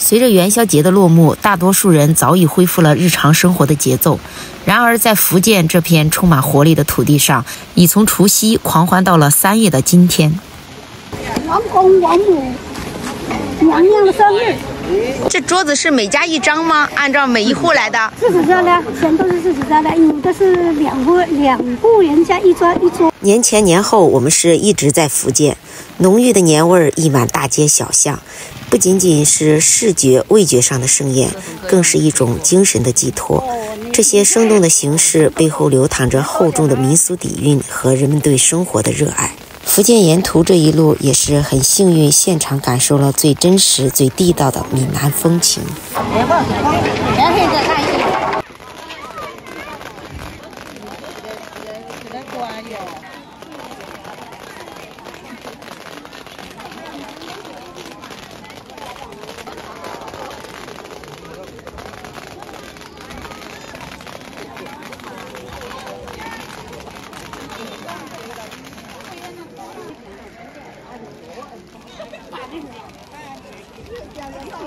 随着元宵节的落幕，大多数人早已恢复了日常生活的节奏。然而，在福建这片充满活力的土地上，已从除夕狂欢到了三月的今天。王公王母娘娘的生日，这桌子是每家一张吗？按照每一户来的？四十张的，全都是四十张的，有的是两户两户人家一桌一桌。年前年后，我们是一直在福建，浓郁的年味儿溢满大街小巷。不仅仅是视觉味觉上的盛宴更是一种精神的寄托。这些生动的形式背后流淌着厚重的民俗底蕴和人们对生活的热爱。福建沿途这一路也是很幸运现场感受了最真实最地道的闽南风情。哎呀四点了到